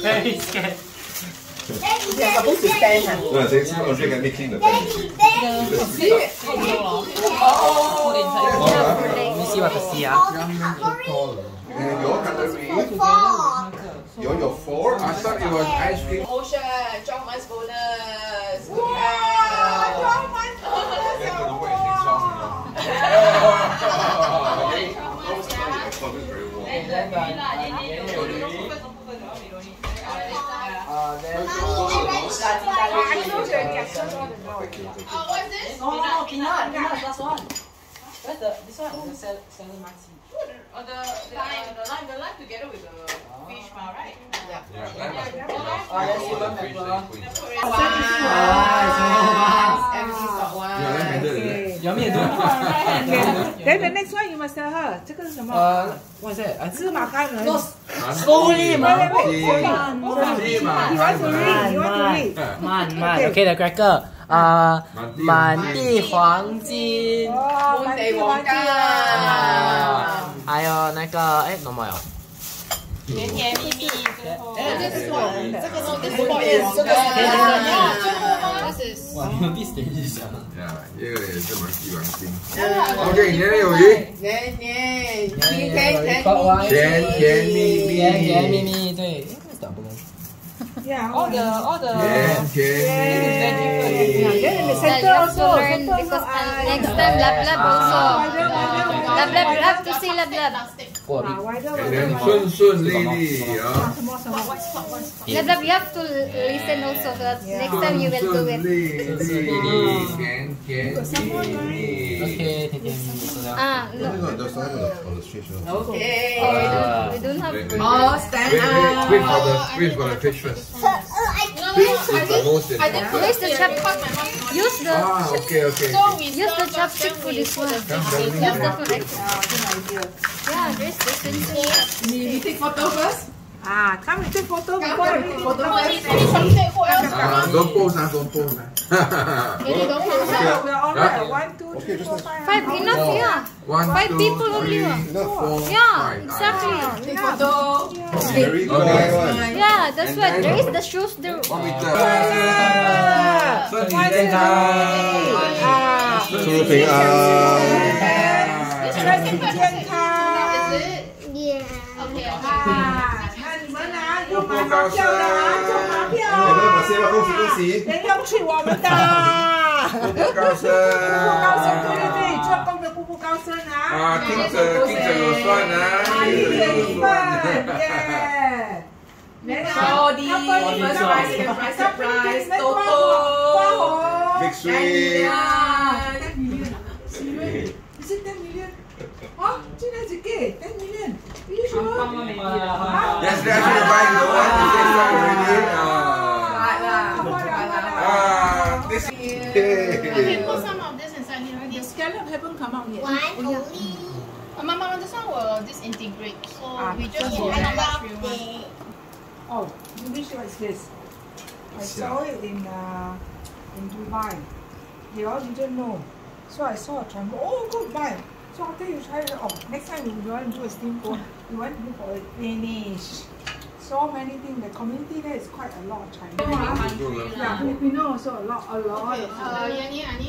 Very scared. You're supposed to stand. huh? No, say it's not drink and me clean the pen. Let me see what to see. ah. And your cutlery. You're your four. I thought it was ice cream. Ocean, very warm. Oh, no, peanut, peanut, last one. Where's the, this one is the sal- salamati. Oh, the, the, lime, the lime, the lime together with the fish ma, right? Yeah, oh, that must be Oh, there's lemon pepper. Everything's Then the next one you must tell her，这个是什么？ Uh, what is that? I 芝麻开门。 slowly, man. Tea. Tea, ma. You want to read? You want to read? Man, man. Okay, the cracker. Uh, 满地黄金。哦，满地黄金啊还有那个，哎，怎么有？甜甜蜜蜜，最后。这个是我们的，这个是这是这个是最后吗？This is 哇，你有 this stage 啊？ Yeah, 这个也是满地黄金。OK，年年有余，年年甜甜甜甜甜蜜蜜，甜甜蜜蜜，对。哎，这打不动。 Yeah. All the, all the. 甜甜蜜蜜。 Then in the That center you have to also. learn Center because also. uh, next time lab lab also. Wider, wider, wider. Lab lab you have to say lab lab. four. And then soon, soon, lady. Yeah. You have to listen also so that next time you will do it. Okay, Ah, no. Okay. just uh, we don't have. Oh, stand up. Wait for the, wait for fish first. Fish uh, is the. Use the. Use the. Ah, okay, okay. Use the chopstick for this one. Use the for next. Yeah, there's this one. You need to take photo first? Ah, come and take photo come before we take photo first. Uh, don't pose now, don't pose now. okay, don't pose now. We're all right. One, two, okay, three, four, five. Five, enough, four. yeah. One, five two, people three, only. Four, yeah, five, exactly. Yeah. Take photo. Yeah. Very good. Okay. Yeah, that's what. There is the shoes there. One meter. Yeah. One, two, three. Ah. 啊！那你们啊，要买马票的啊，中马你们票，把先吧，恭喜恭喜！人要去我们的。步步高升。步步高升，对对对，做工的步步高升啊！啊，听着听着有酸啊，听一着人一有份，酸。耶！人啊，So the 他们你们 surprise, 的 surprise, 他们 surprise, 的花 Toto. 花红 Big sweet。Of this inside here. The scallop haven't come out yet. Uh, Mama, Mama, this one will disintegrate. So Ah, we just so use you the have last. Oh, which one is this? I saw it in uh, in Dubai. They all didn't know. So I saw a triangle. Oh, good buy. So after you try it, oh, next time you want to do a steamboat, you want to do for it finish. So many things. The community there is quite a lot of Chinese. Yeah, Filipino also a lot, a lot. Okay, uh, Yanni, I need